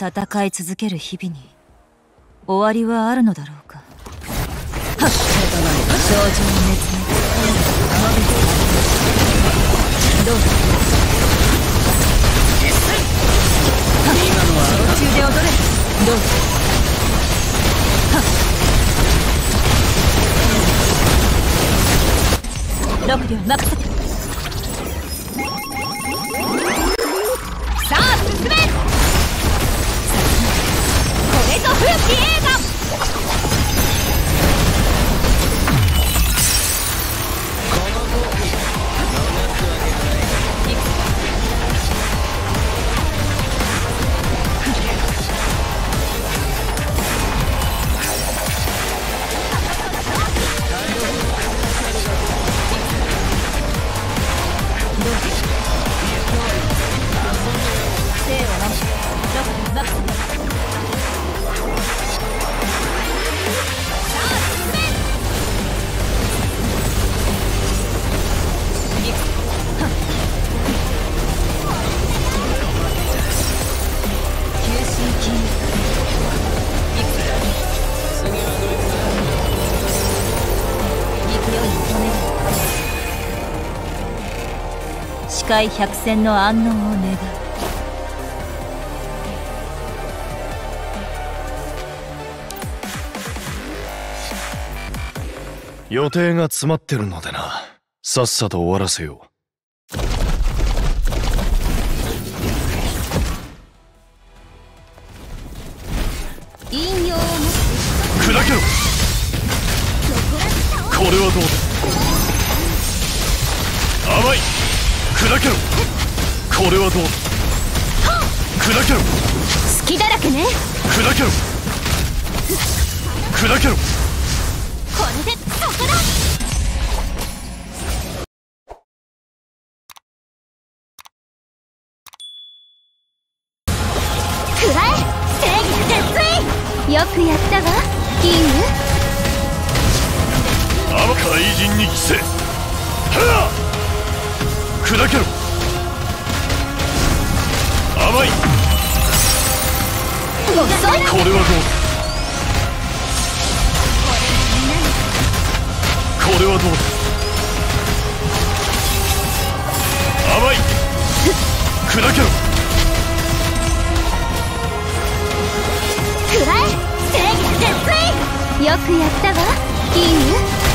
戦い続ける日々に終わりはあるのだろうか。はっ。少女の熱めどうだ今のは途中で踊れどうだはっ。6両任せて界百戦の安穏を願う。予定が詰まってるのでな。さっさと終わらせよう。引用をも砕けろ！これはどうだ？甘い！砕けろ。これはどう？砕けろ。隙だらけね。砕けろ。砕けろ。これでそこだ。よくやったわキング。怪人に着せ砕けろ。甘い。これはどうこれはどう甘い。砕けろ。食らえ。正義絶対よくやったわ。キング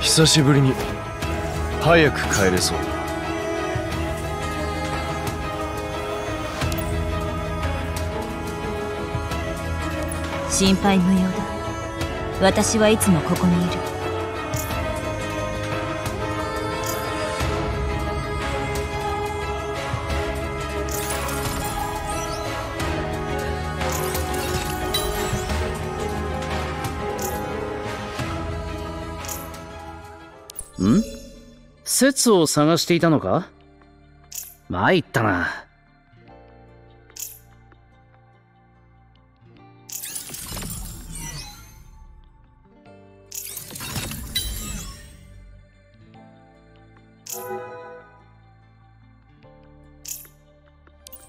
久しぶりに早く帰れそう心配無用だ私はい。つもここにい。るん？説を探していたのか？参ったな。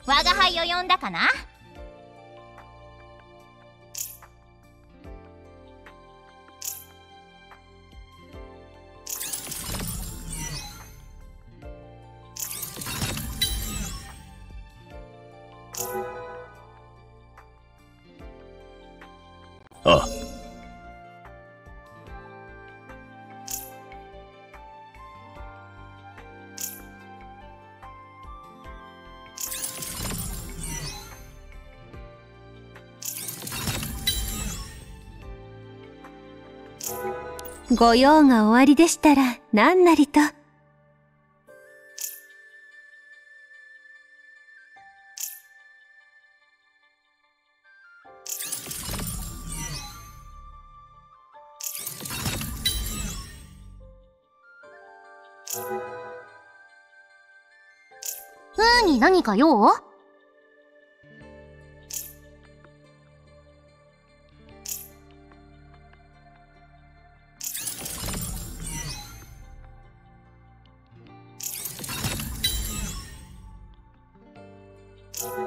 我が輩を呼んだかな？ご用が終わりでしたら何なりと。に何か用？う。